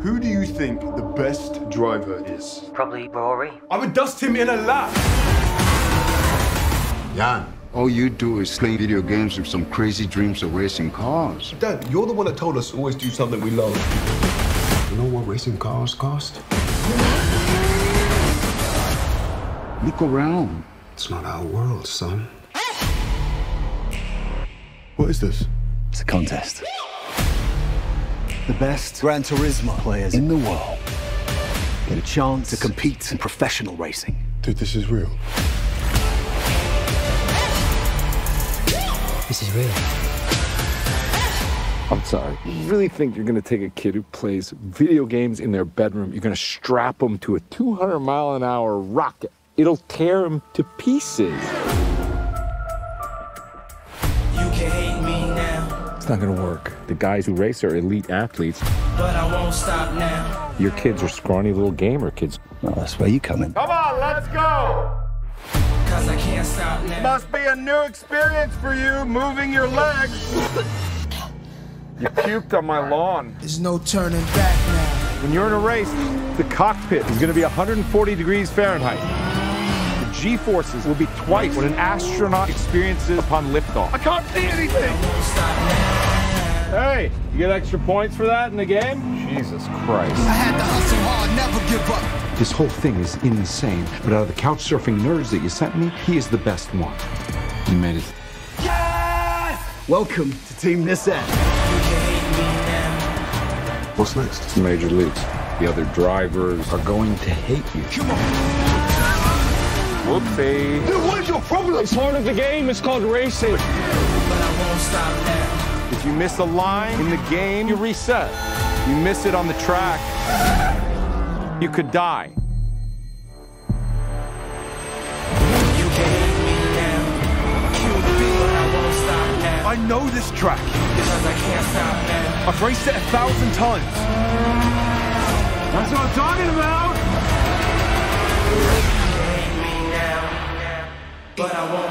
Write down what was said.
Who do you think the best driver is? Probably Rory. I would dust him in a lap. Jann, all you do is play video games with some crazy dreams of racing cars. Dad, you're the one that told us always do something we love. You know what racing cars cost? Look around. It's not our world, son. What is this? It's a contest. The best Gran Turismo players in the world get a chance to compete in professional racing. Dude, this is real. This is real. I'm sorry. You really think you're going to take a kid who plays video games in their bedroom, you're going to strap him to a 200 mile an hour rocket? It'll tear him to pieces. It's not going to work. The guys who race are elite athletes. but I won't stop now. Your kids are scrawny little gamer kids. Well, that's where you come in. Come on, let's go. Cause I can't stop now. Must be a new experience for you, moving your legs. You puked on my lawn. There's no turning back now. When you're in a race, the cockpit is going to be 140 degrees Fahrenheit. The G forces will be twice what an astronaut experiences upon liftoff. I can't see anything. You get extra points for that in the game? Jesus Christ. I had to hustle hard, never give up. This whole thing is insane, but out of the couch surfing nerds that you sent me, he is the best one. You made it. Welcome to Team Nissan. You can hate me now. What's next? It's major leagues. The other drivers are going to hate you. Come Whoopsie. Dude, what is your problem? It's part of the game. It's called racing. But I won't stop now. You miss a line in the game, you reset. You miss it on the track, you could die. I know this track. I've raced it a thousand times. That's what I'm talking about. But I won't